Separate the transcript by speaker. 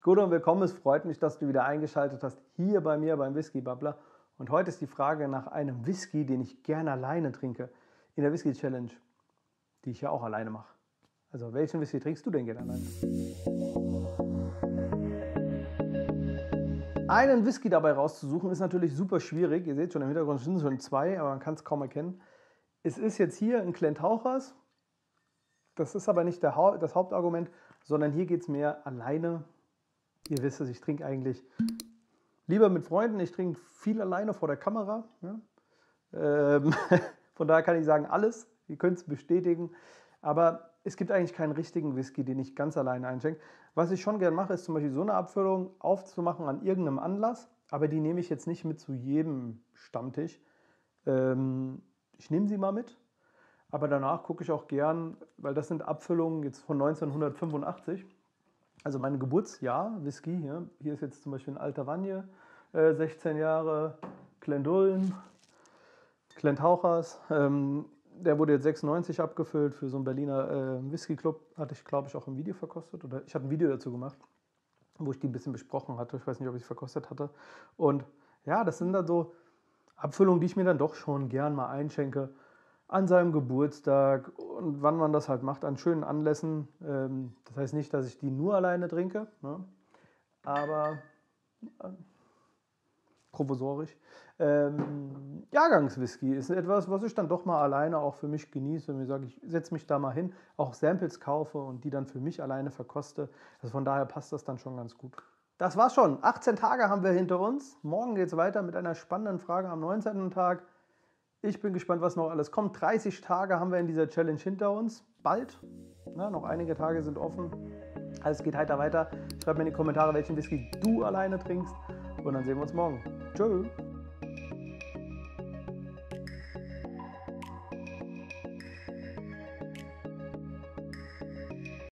Speaker 1: Gut und willkommen, es freut mich, dass du wieder eingeschaltet hast hier bei mir beim Whisky Bubbler. Und heute ist die Frage nach einem Whisky, den ich gerne alleine trinke in der Whisky Challenge, die ich ja auch alleine mache. Also welchen Whisky trinkst du denn gerne alleine? Einen Whisky dabei rauszusuchen ist natürlich super schwierig. Ihr seht schon im Hintergrund sind schon zwei, aber man kann es kaum erkennen. Es ist jetzt hier ein Klentauchers. Das ist aber nicht das Hauptargument, sondern hier geht es mehr alleine Ihr wisst es, ich trinke eigentlich lieber mit Freunden. Ich trinke viel alleine vor der Kamera. Ja. Ähm, von daher kann ich sagen, alles. Ihr könnt es bestätigen. Aber es gibt eigentlich keinen richtigen Whisky, den ich ganz alleine einschenke. Was ich schon gerne mache, ist zum Beispiel so eine Abfüllung aufzumachen an irgendeinem Anlass. Aber die nehme ich jetzt nicht mit zu jedem Stammtisch. Ähm, ich nehme sie mal mit. Aber danach gucke ich auch gern, weil das sind Abfüllungen jetzt von 1985 also mein Geburtsjahr, Whisky, hier, hier ist jetzt zum Beispiel ein Alter Vanje, äh, 16 Jahre, Glendullen, Glendhauchers, ähm, der wurde jetzt 96 abgefüllt für so einen Berliner äh, Whisky Club, hatte ich glaube ich auch im Video verkostet oder ich hatte ein Video dazu gemacht, wo ich die ein bisschen besprochen hatte, ich weiß nicht, ob ich es verkostet hatte. Und ja, das sind dann so Abfüllungen, die ich mir dann doch schon gern mal einschenke an seinem Geburtstag und wann man das halt macht, an schönen Anlässen. Ähm, das heißt nicht, dass ich die nur alleine trinke, ne? aber äh, provisorisch. Ähm, Jahrgangswhisky ist etwas, was ich dann doch mal alleine auch für mich genieße. Mir sage, ich setze mich da mal hin, auch Samples kaufe und die dann für mich alleine verkoste. Also von daher passt das dann schon ganz gut. Das war's schon. 18 Tage haben wir hinter uns. Morgen geht es weiter mit einer spannenden Frage am 19. Tag. Ich bin gespannt, was noch alles kommt. 30 Tage haben wir in dieser Challenge hinter uns. Bald. Na, noch einige Tage sind offen. Alles geht heiter weiter. Schreib mir in die Kommentare, welchen Whisky du alleine trinkst. Und dann sehen wir uns morgen. Tschüss.